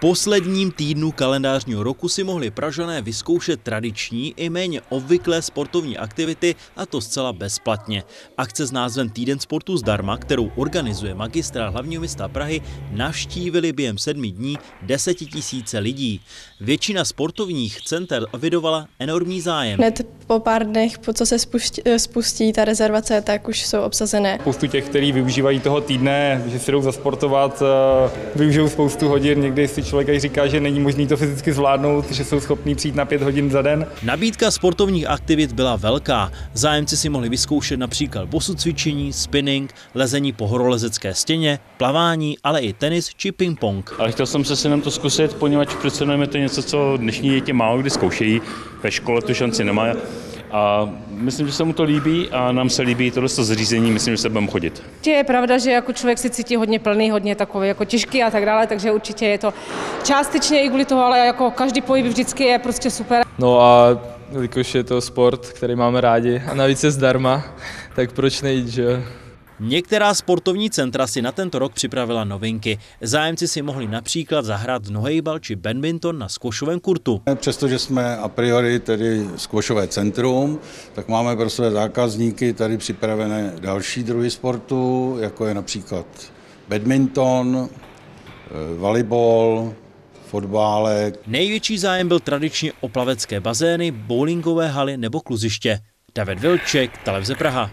posledním týdnu kalendářního roku si mohli Pražané vyzkoušet tradiční i méně obvyklé sportovní aktivity a to zcela bezplatně. Akce s názvem Týden sportu zdarma, kterou organizuje magistrát hlavního města Prahy, navštívili během sedmi dní desetitisíce lidí. Většina sportovních center evidovala enormní zájem. Hned po pár dnech, po co se spustí, spustí ta rezervace, tak už jsou obsazené. Spoustu těch, kteří využívají toho týdne, že si jdou zasportovat, eh, využijou spoustu hodin, někdy si člověk aj říká, že není možný to fyzicky zvládnout, že jsou schopní přijít na pět hodin za den. Nabídka sportovních aktivit byla velká. Zájemci si mohli vyzkoušet například bosocvičení, spinning, lezení po horolezecké stěně, plavání, ale i tenis či ping-pong. Ale chtěl jsem se synem to zkusit, poněvadž přece jenom je to něco, co dnešní děti málo kdy zkoušejí. Ve škole tu šanci nemá. A myslím, že se mu to líbí a nám se líbí tohle zařízení, myslím, že se budeme chodit. Je pravda, že jako člověk se cítí hodně plný, hodně takový jako těžký a tak dále, takže určitě je to částečně i kvůli toho, ale jako každý pohyb vždycky je prostě super. No a jelikož je to sport, který máme rádi a navíc je zdarma, tak proč nejít, že jo? Některá sportovní centra si na tento rok připravila novinky. Zájemci si mohli například zahrát nohejbal či badminton na skvošovém kurtu. Přestože jsme a priori tedy skvošové centrum, tak máme pro své zákazníky tady připravené další druhy sportu, jako je například badminton, eh, volejbal, fotbálek. Největší zájem byl tradičně o plavecké bazény, bowlingové haly nebo kluziště. David Vilček, Televize Praha.